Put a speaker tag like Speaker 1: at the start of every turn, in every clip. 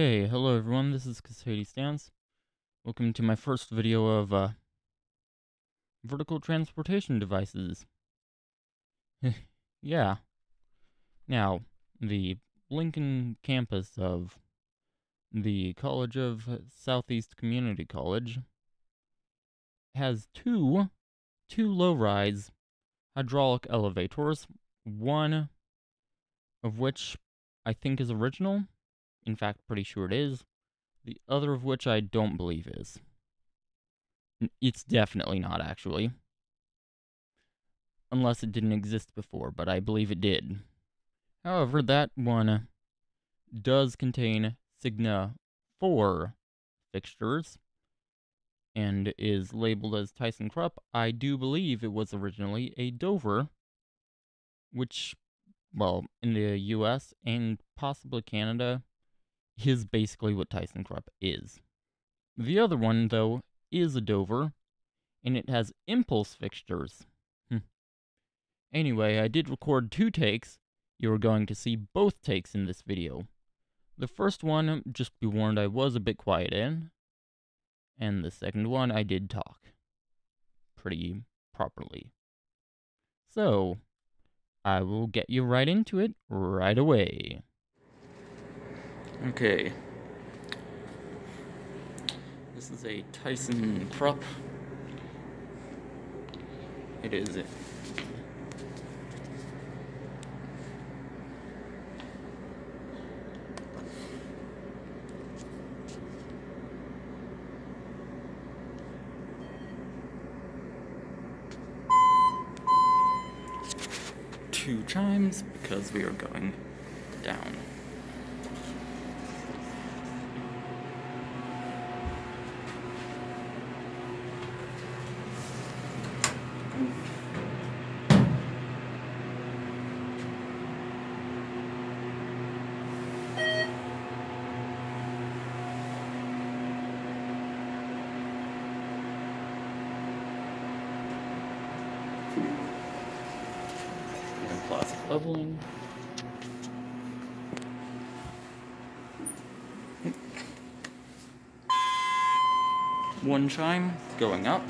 Speaker 1: Okay, hello everyone, this is Casady Stance. Welcome to my first video of, uh, vertical transportation devices. yeah. Now, the Lincoln campus of the College of Southeast Community College has two, two low-rise hydraulic elevators, one of which I think is original, in fact, pretty sure it is. The other of which I don't believe is. It's definitely not, actually. Unless it didn't exist before, but I believe it did. However, that one does contain Signa 4 fixtures and is labeled as ThyssenKrupp. I do believe it was originally a Dover, which, well, in the US and possibly Canada, is basically what ThyssenKrupp is. The other one, though, is a Dover, and it has impulse fixtures. Hm. Anyway, I did record two takes. You are going to see both takes in this video. The first one, just be warned, I was a bit quiet in. And the second one, I did talk. Pretty properly. So, I will get you right into it right away. Okay. This is a ThyssenKrupp. It is it. two chimes because we are going down. Leveling. One chime going up.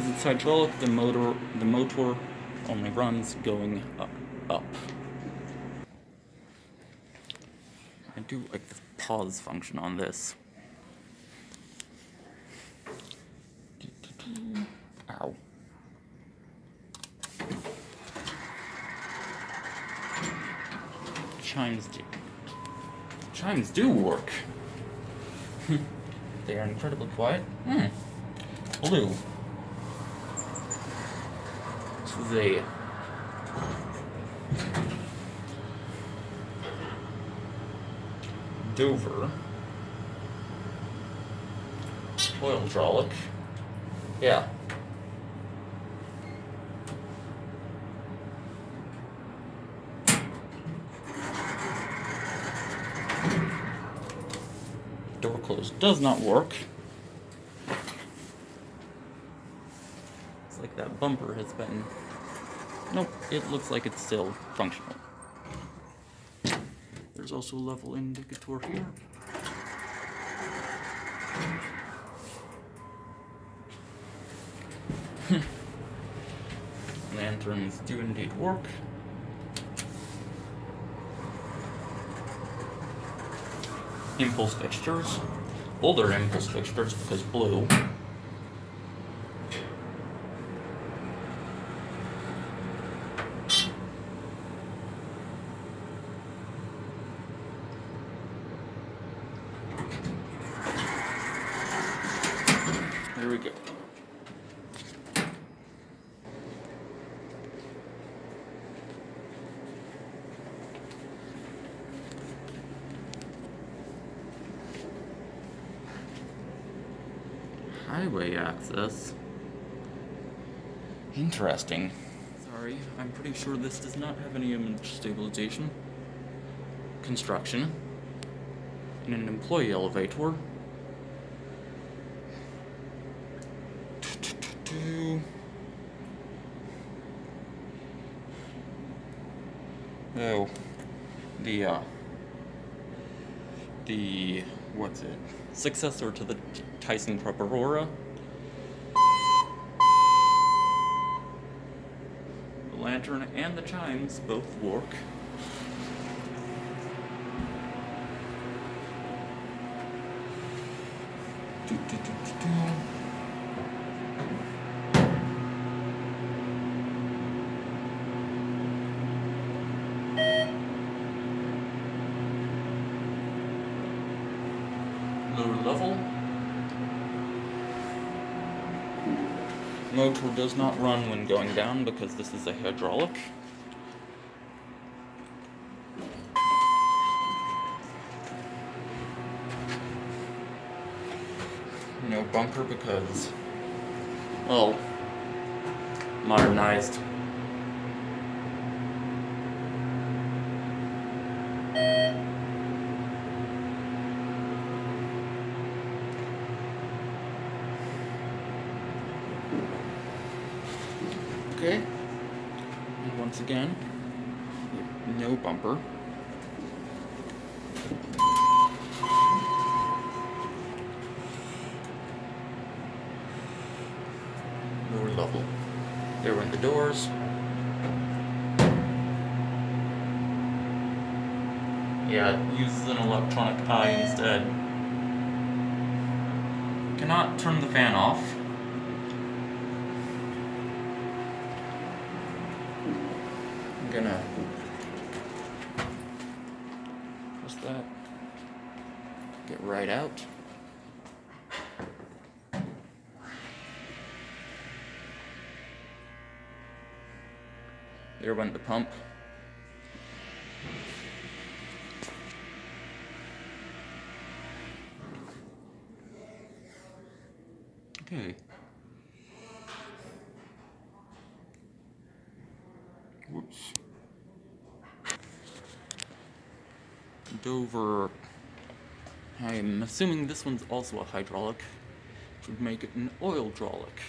Speaker 1: Because it's hydraulic, the motor the motor only runs going up. up. I do like the pause function on this. Ow. Chimes do. Chimes do work. they are incredibly quiet. Hmm. Blue. A Dover oil hydraulic. Yeah. Door close does not work. It's like that bumper has been... Nope, it looks like it's still functional. There's also a level indicator here. Lanterns do indeed work. Impulse fixtures. Older impulse fixtures because blue. There we go. Highway access. Interesting. Sorry, I'm pretty sure this does not have any image stabilization. Construction. In an employee elevator. Oh, the, uh, the, what's it, successor to the ThyssenKrupp Aurora. The lantern and the chimes both work. Do, do, do, lower level. Motor does not run when going down because this is a hydraulic. No bumper because, well, modernized Okay. And once again, no bumper. Lower level. There went the doors. Yeah, it uses an electronic eye instead. Cannot turn the fan off. I'm gonna just that get right out. There went the pump. Okay. Dover. I'm assuming this one's also a hydraulic, which would make it an oil hydraulic.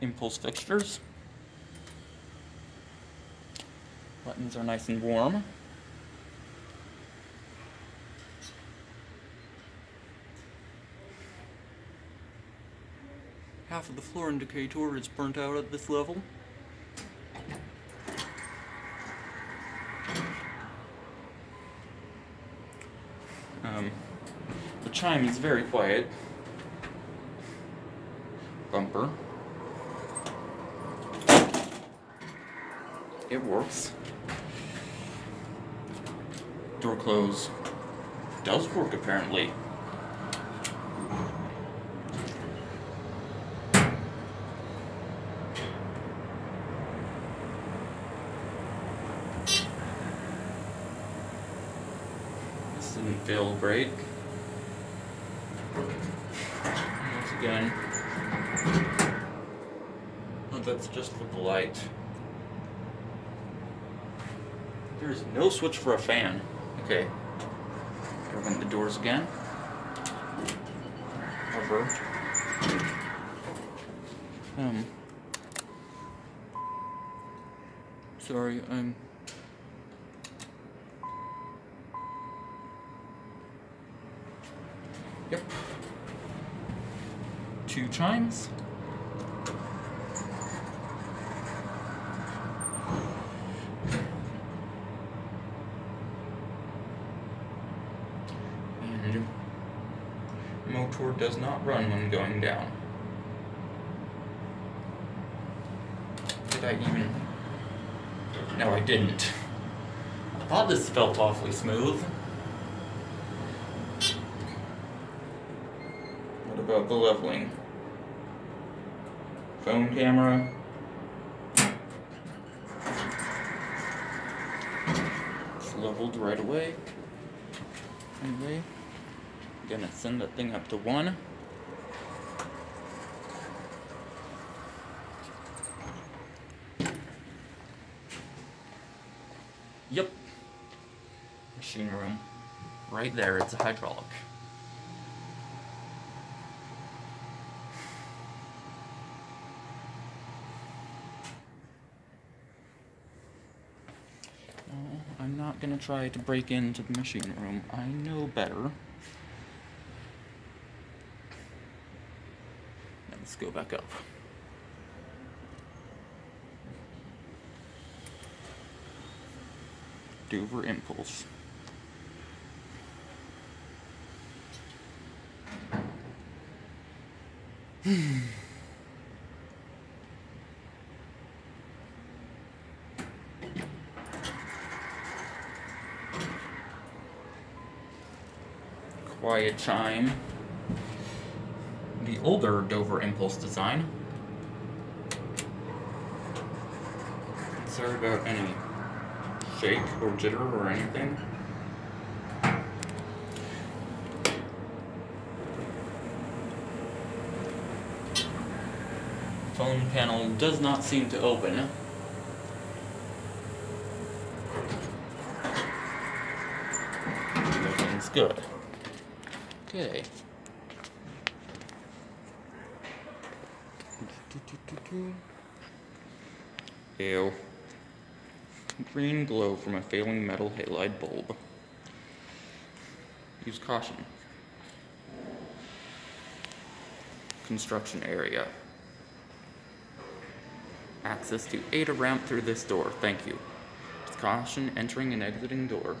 Speaker 1: Impulse fixtures. Buttons are nice and warm. Half of the floor indicator is burnt out at this level. Um, the chime is very quiet. Bumper. It works. Door close does work apparently. This didn't feel great. Once again. Oh, that's just for the light. There's no switch for a fan. Okay. Open the doors again. Hover. Um. Sorry, I'm. Chimes. And motor does not run when going down. Did I even? No, I didn't. I thought this felt awfully smooth. What about the leveling? phone camera. It's leveled right away. Anyway, I'm gonna send that thing up to one. Yep. Machine room. Right there, it's a hydraulic. Not gonna try to break into the machine room. I know better. Let's go back up. Dover Impulse. Hmm. Quiet chime. The older Dover Impulse design. Sorry about any shake or jitter or anything. Phone panel does not seem to open. Everything's good. Okay. Ew. Green glow from a failing metal halide bulb. Use caution. Construction area. Access to ADA ramp through this door. Thank you. With Caution entering and exiting door.